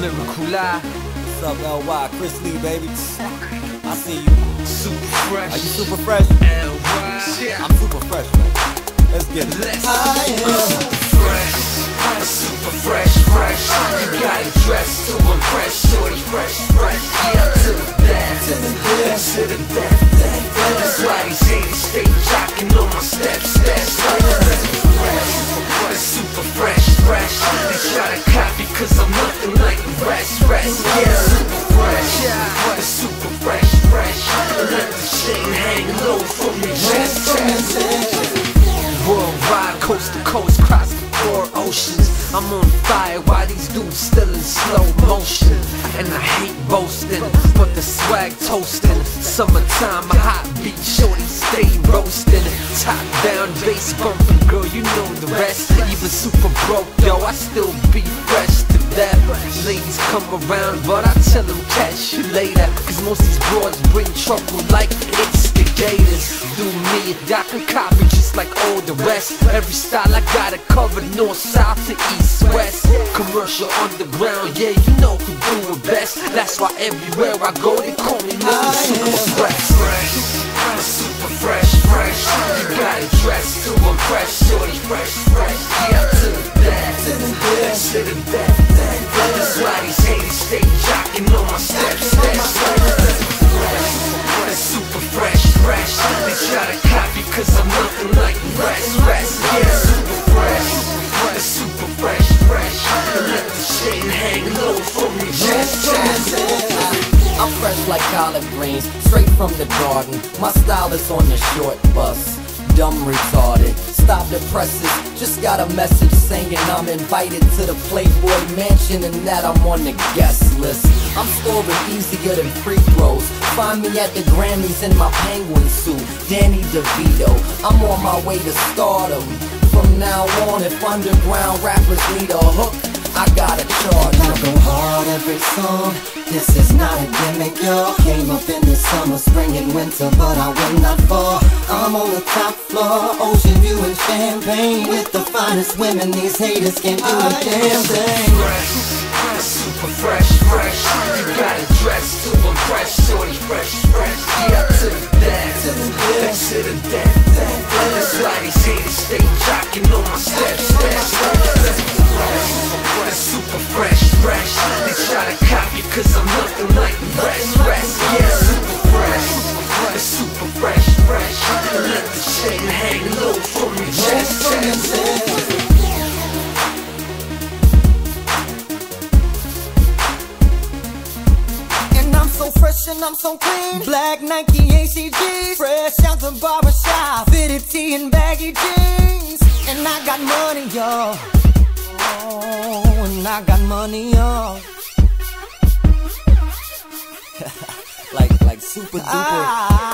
Eye. What's up, LY? Chris Lee, baby. I see you. Super fresh. Are you super fresh? LY. I'm super fresh, man. Let's get it. Let's I am. fresh. Super fresh, fresh. You got it dressed to impress. Shorty fresh, fresh. Yeah, to the death. To the death. To the death. That's why these haters stay jocking on my steps, steps. Worldwide, coast to coast, cross the four oceans. I'm on fire while these dudes still in slow motion. And I hate boasting, but the swag toasting. Summertime, a hot beat, shorty stay roasting. Top down, bass bumping, girl, you know the rest. Even super broke, yo, I still be fresh to death. Ladies come around, but I tell them catch you later. Cause most these broads bring trouble like it's the gators. Do me, I can copy just like all the rest. Every style I got it covered, north, south to east, west. Commercial underground, yeah, you know who do it best. That's why everywhere I go, they call me Mr. Super Fresh. Fresh, super fresh, fresh. You gotta dress to impress, like collard greens, straight from the garden. My style is on the short bus. Dumb retarded, stop the presses. Just got a message saying I'm invited to the Playboy Mansion and that I'm on the guest list. I'm scoring easier than free throws. Find me at the Grammys in my penguin suit, Danny DeVito. I'm on my way to stardom. From now on, if underground rappers need a hook, I gotta charge I go hard every song. This is not a gimmick, y'all. Came up in the summer, spring, and winter, but I will not fall. I'm on the top floor, ocean view and champagne with the finest women. These haters can't do a damn thing. Fresh and I'm so clean. Black Nike ACGs, fresh out the barbershop, fitted tee and baggy jeans. And I got money, y'all. Oh, and I got money, y'all. Like, like super duper. Ah,